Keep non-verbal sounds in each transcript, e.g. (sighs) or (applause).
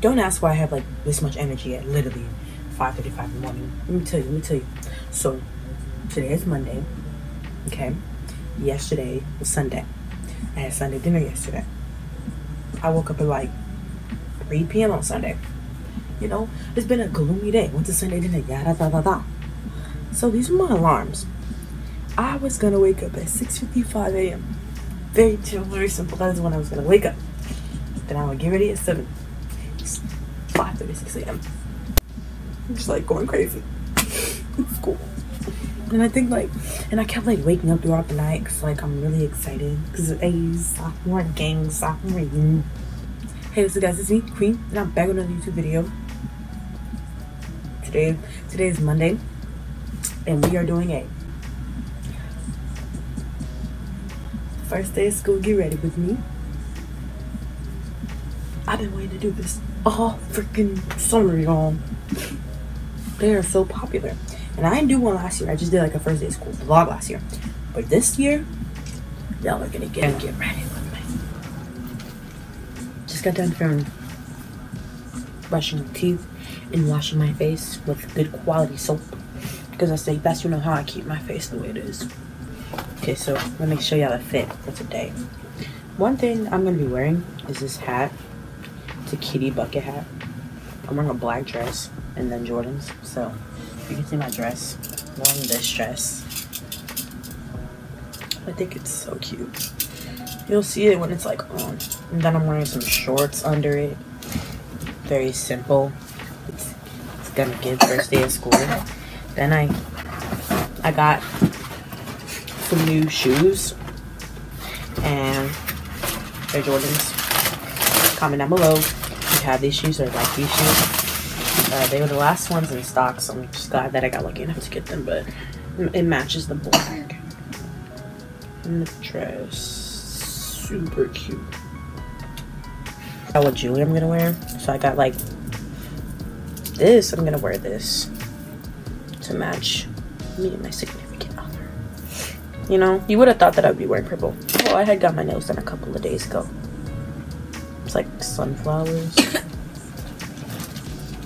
Don't ask why I have like this much energy at literally 5:35 in the morning. Let me tell you. Let me tell you. So today is Monday. Okay. Yesterday was Sunday. I had Sunday dinner yesterday. I woke up at like 3 p.m. on Sunday. You know, it's been a gloomy day. Went to Sunday dinner. Yada da da da. So these are my alarms. I was gonna wake up at 6:55 a.m. Very chill, very simple. That is when I was gonna wake up. Then I would get ready at 7. It's 5:36 a.m. Just like going crazy. (laughs) it's cool. And I think like, and I kept like waking up throughout the night because like I'm really excited because A's sophomore gang sophomore year. Hey, what's up guys? It's me, Queen, and I'm back with another YouTube video. Today, today is Monday, and we are doing a first day of school. Get ready with me. I've been waiting to do this all freaking summer, y'all. They are so popular. And I didn't do one last year. I just did like a first day school vlog last year. But this year, y'all are gonna get get ready with me. Just got done from brushing teeth and washing my face with good quality soap. Because I say best you know how I keep my face the way it is. Okay, so let me show y'all the fit for today. One thing I'm gonna be wearing is this hat. A kitty bucket hat. I'm wearing a black dress and then Jordans. So you can see my dress. I'm wearing this dress. I think it's so cute. You'll see it when it's like on. And then I'm wearing some shorts under it. Very simple. It's, it's gonna give first day of school. Then I I got some new shoes and they're Jordans. Comment down below have these shoes or like these shoes. Uh, they were the last ones in stock, so I'm just glad that I got lucky enough to get them. But it matches the black and the dress. Super cute. Got what jewelry I'm gonna wear. So I got like this. I'm gonna wear this to match me and my significant other. You know, you would have thought that I'd be wearing purple. Oh, I had got my nails done a couple of days ago. Like sunflowers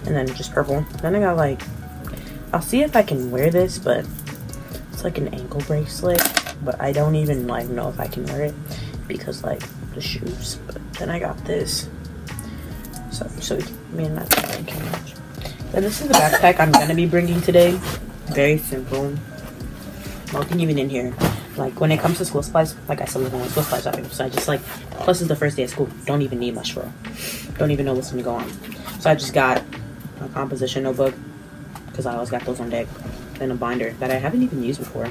and then just purple. Then I got like, I'll see if I can wear this, but it's like an ankle bracelet, but I don't even like know if I can wear it because like the shoes. But then I got this, so so me and my friend can match. This is the backpack I'm gonna be bringing today. Very simple. Nothing even in here. Like when it comes to school supplies, like I said, we're going school supplies shopping. So I just like, plus it's the first day of school. Don't even need much for. Don't even know what's gonna go on. So I just got a composition notebook because I always got those on deck. Then a binder that I haven't even used before.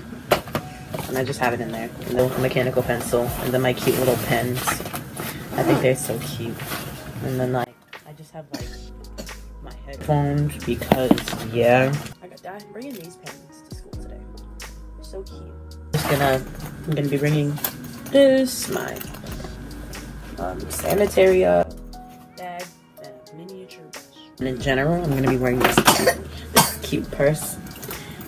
And I just have it in there. And then a mechanical pencil. And then my cute little pens. I think they're so cute. And then like, I just have like my headphones because yeah. I got I'm bringing these pens to school today. They're so cute. Gonna, I'm gonna be bringing this, my um, sanitary uh, bag, and miniature brush. And in general, I'm gonna be wearing this cute, this cute purse.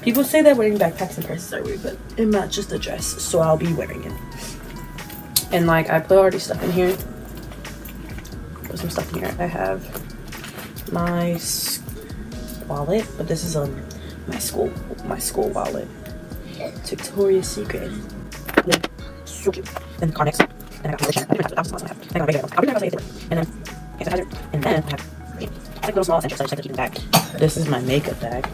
People say that wearing backpacks and purses are weird, but it matches the dress, so I'll be wearing it. And like, I put already stuff in here. Put some stuff in here. I have my wallet, but this is um my school my school wallet. It's Victoria's Secret. Yeah, so cute. Then the car next. Then I got my lotion. I didn't have to. That was one I got regular ones. I'll be back later. And then hand sanitizer. And then I have like little small essentials. I just like to keep them back. This is my makeup bag.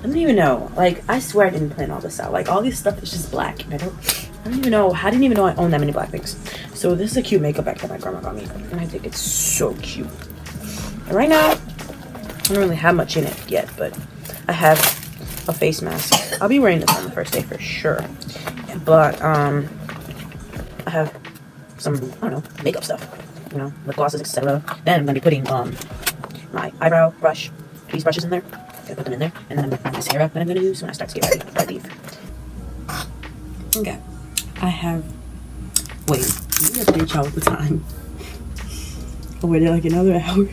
I don't even know. Like I swear I didn't plan all this out. Like all this stuff is just black, and I don't. I don't even know. I didn't even know I owned that many black things. So this is a cute makeup bag that my grandma got me, and I think it's so cute. And right now, I don't really have much in it yet, but I have a face mask. I'll be wearing this on the first day for sure. But um, I have some I don't know makeup stuff, you know, lip glosses, etc. Then I'm gonna be putting um my eyebrow brush, these brushes in there. I'm Gonna put them in there, and then I'm gonna put mascara that I'm gonna use when I start to get ready for leave. Okay, I have. Wait, me update y'all with the time. I waited like another (laughs) hour.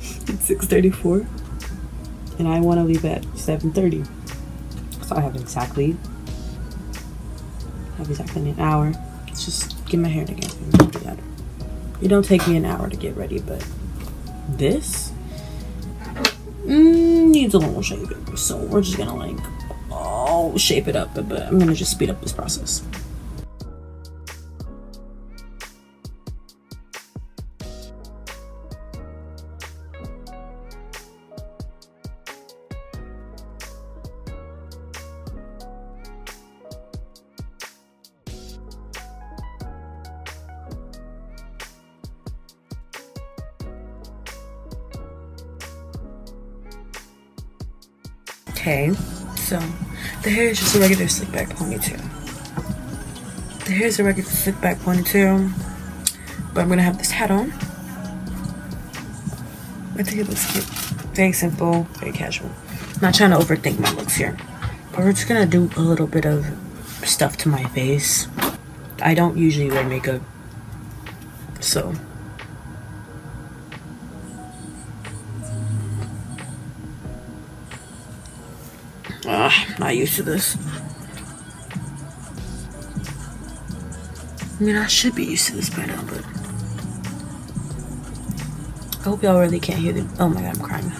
It's 6:34, and I want to leave at 7:30. So I have exactly have exactly an hour. Let's just get my hair together. It don't take me an hour to get ready, but this mm, needs a little shaving. So we're just gonna like, oh, shape it up, but, but I'm gonna just speed up this process. Okay, so the hair is just a regular slick back ponytail. The hair is a regular slick back ponytail, but I'm gonna have this hat on. I think it looks cute. Very simple, very casual. not trying to overthink my looks here, but we're just gonna do a little bit of stuff to my face. I don't usually wear makeup, so Ah, not used to this. I mean, I should be used to this by now, but I hope y'all really can't hear the. Oh my god, I'm crying.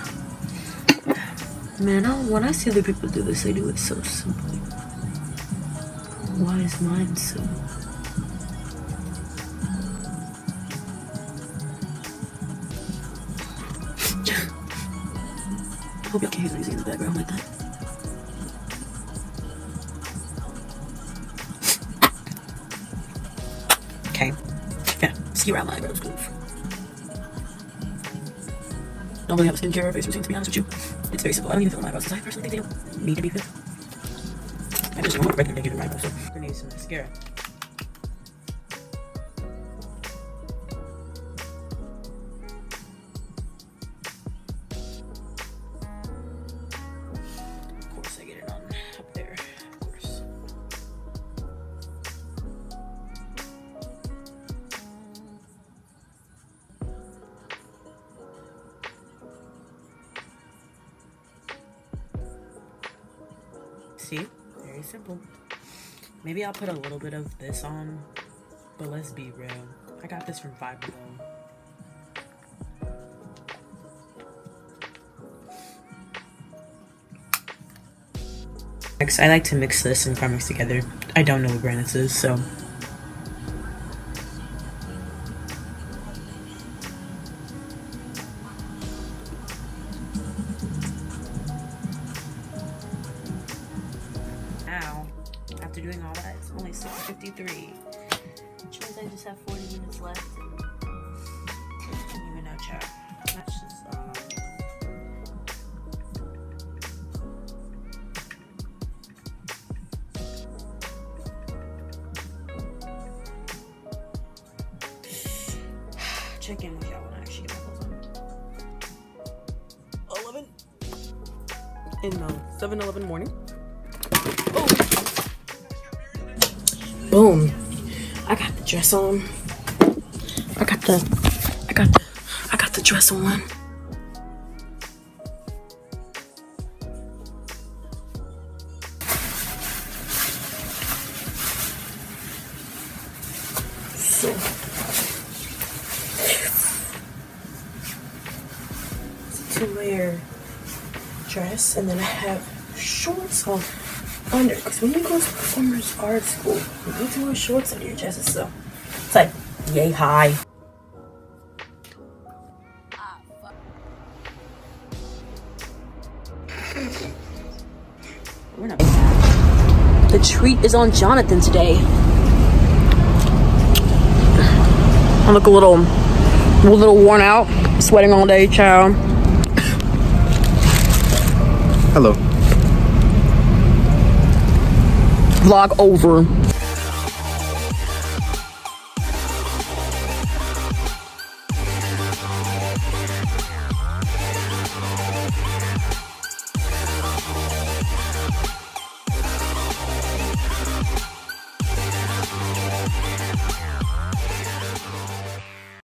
Man, I, when I see other people do this, they do it so simply. Why is mine so? (laughs) hope y'all can hear the music in the background like that. Okay. Yeah, see around my eyebrows move. Don't really have a skincare face routine to be honest with you. It's very simple. I don't even feel my eyebrows I personally think they don't need to be fit. I just want regular negative eyebrows, so gonna use some mascara. See? Very simple. Maybe I'll put a little bit of this on, but let's be real. I got this from Five Below. I like to mix this and Carmex together. I don't know what brand this is, so. Now, after doing all that, it's only 6.53. Which means I just have 40 minutes left. I don't even know, child. That's just, um, (sighs) check in with y'all when I actually get my clothes on. 11 in the 7 11 morning. Boom. I got the dress on. I got the I got the I got the dress on. So two layer dress and then I have shorts on under because when you go to performers art school you need to wear shorts under your dresses so it's like yay high the treat is on Jonathan today. I look a little, a little worn out, sweating all day, child. Hello. Vlog over.